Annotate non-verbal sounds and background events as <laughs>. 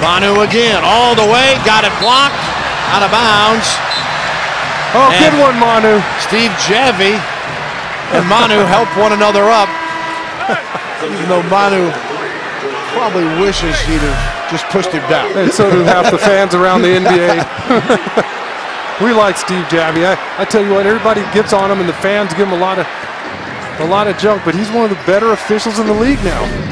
Manu again, all the way, got it blocked, out of bounds. Oh, And- good one, Manu. Steve Javie and Manu help one another up. Even though Manu probably wishes he'd have just pushed him down. And so do half the fans around the NBA. <laughs> we like Steve Javie. I, I tell you what, everybody gets on him, and the fans give him a lot of a lot of junk. But he's one of the better officials in the league now.